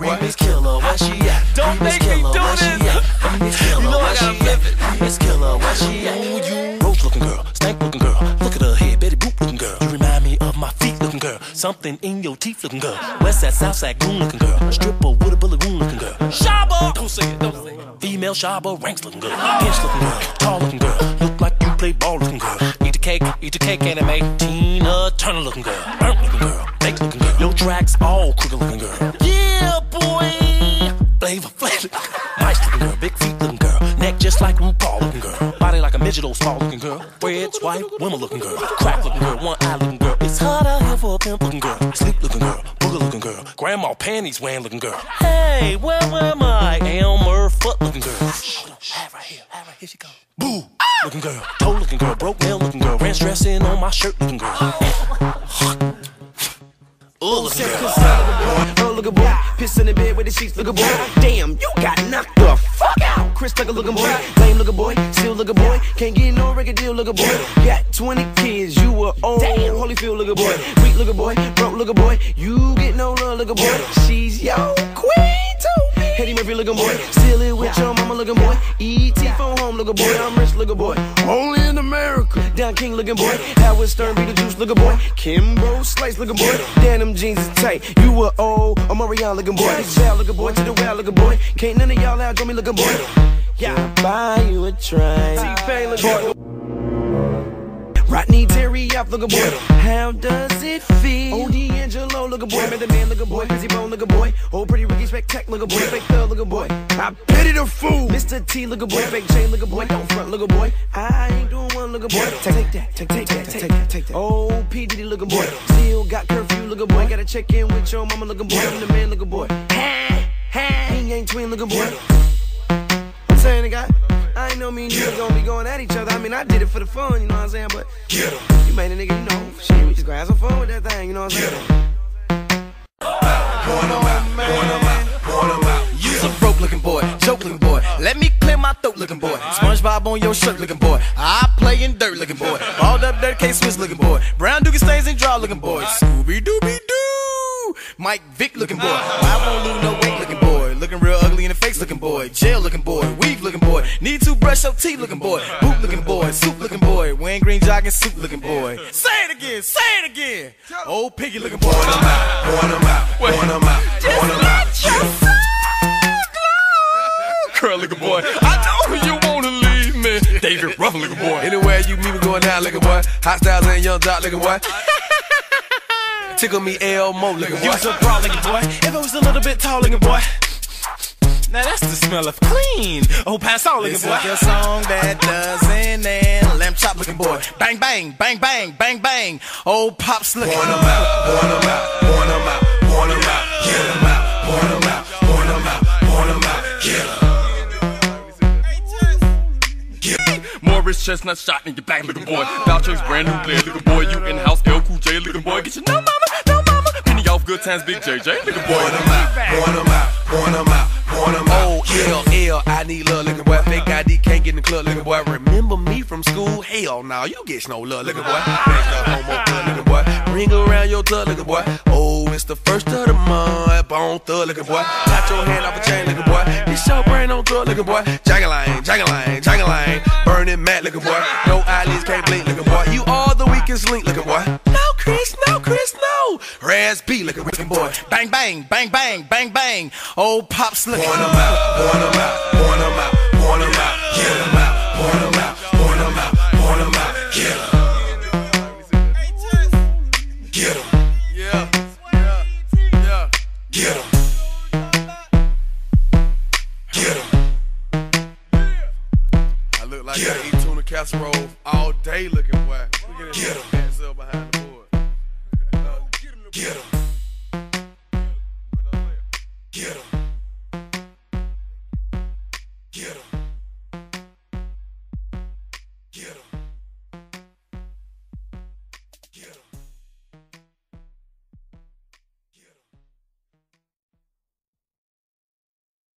Remix killer, where she at? Don't Remix make me killer, do where she this. Remix killer, You know I where gotta she flip at? it. Remix killer, where she at? Ooh, you roach looking girl, stank looking girl. Look at her head, Betty Boop looking girl. You remind me of my feet looking girl. Something in your teeth looking girl. West side, south side, goon looking girl. A stripper with a bullet wound looking girl. Shabba! Don't say it, don't say it. Female Shabba, ranks looking girl. Pinch looking girl, tall looking girl. Look like you play ball looking girl. Eat the cake, eat the cake anime. Tina Turner looking girl. Burnt looking girl, fake looking girl. No tracks, all crooked looking girl. Yeah, just like RuPaul looking girl. Body like a midget, old small looking girl. Red, white, women looking girl. Crack looking girl, one eye looking girl. It's hot out here for a pimp looking girl. Sleep looking girl, booger looking girl. Grandma panties wearing looking girl. Hey, where am I? Elmer Fudd looking girl. Hold on, have right here, right here she go. Boo! Looking girl, toe looking girl, broke nail looking girl, ranch dressing on my shirt looking girl. Ooh, looking girl. Oh, look a boy, piss in the bed with the sheets, look a boy. Damn, you got out. Chris Tucker, look a boy. Lame, look a boy. Still, look a boy. Can't get no record deal, look a boy. Got 20 kids, you were old. Damn, Holyfield, look a boy. Weak, look a boy. Broke, look a boy. You get no love, look a boy. She's too. Eddie Murphy, look a boy. Still it with your mama, looking boy. E.T. phone home, look a boy. I'm rich, look a boy. Only in America. Don King, looking boy. Howard Stern, be the juice, look a boy. Kimbo Slice, look a boy. Denim jeans is tight. You were old. Omarion, look a boy. Val, look a boy. To the well, look a boy. Can't none of y'all out, me, look a boy. Yeah, buy you a train. T-Pain, look a boy. Rodney Terry off, look a boy. How does it feel? Oh, D'Angelo, look a boy. Mother man, look a boy. Bizzy Bone, look a boy. Oh, pretty Ricky, spectac, look a boy. Fake thug, look a boy. I pity the fool. Mr. T, look a boy. Fake chain, look a boy. Don't front, look a boy. I ain't doing one, look a boy. Take, take that, take, take that, take that, take that. Oh, P Diddy, look a boy. Still got curfew, look a boy. Gotta check in with your mama, look a boy. I'm the man, look a boy. Ha, ha. He ain't twin, look a boy. I'm saying, nigga, I ain't know me and you was gonna be going at each other. I mean, I did it for the fun, you know what I'm saying? But you made a nigga, you know, shit, we just gonna have some fun with that thing, you know what I'm saying? You's a broke looking boy, joke looking boy. Let me clear my throat looking boy. SpongeBob on your shirt looking boy. I play in dirt looking boy. Balled up dirt K Swiss looking boy. Brown dookie stains and draw looking boy. Scooby Dooby Doo. Mike Vick looking boy. I won't lose no weight looking boy. Looking real ugly in the face looking boy. Jail looking boy. Weave looking boy. Need to brush your teeth looking boy. Boot looking boy. Soup looking boy. Wearing green jogging suit looking boy. Say it again. Say it again. Old piggy looking boy. 'em out, 'em out, 'em out, point 'em out. Curl looking boy. I know you wanna leave me. David Ruffin looking boy. Anywhere you meet me going down, looking boy. Hot Stylz and Yung Joc, looking boy. Tickle me Elmo, looking boy. You was a broad looking boy. If it was a little bit tall looking boy. Now that's the smell of clean. Oh, pass on looking This boy. is your song that doesn't end. Lamb chop looking boy. Bang, bang, bang, bang, bang, bang. Old pops looking. Point 'em out, point 'em out, point 'em out, point 'em out, get 'em out, point 'em out, point 'em out, point 'em out, get 'em. Morris Chestnut shot in your back, looking boy. Valtrex brand new blade, looking boy. You in house, LL Cool J, looking boy. Get your no mama, no mama. Penny off good times, big JJ, looking boy. Point 'em out, point 'em out, point 'em out, L, I need love, looking boy. Fake ID, can't get in the club, looking boy. Remember me from school? Hell no, you get no love, looking boy. Next up, homo looking boy. Ring around your tub, looking boy. Oh, it's the first of the month, bone thug, looking boy. Knock your hand off a chain, looking boy. This your brain on drug, looking boy. Jangalang, jangalang, jangalang. Burning mad, looking boy. No eyelids, can't blink, looking boy. You are the weakest link, looking boy. Raz B, looking looking boy. Bang, bang, bang, bang, bang, bang. Old pops looking. Point 'em out, point 'em out, point 'em out, point 'em out, get 'em out, point 'em out, point 'em out, point 'em out, get 'em. Get 'em, Yeah, yeah, yeah. get 'em. Get 'em. I look like I eat tuna casserole all day, looking boy. Look at Get this 'em. hands up behind the board. Get 'em.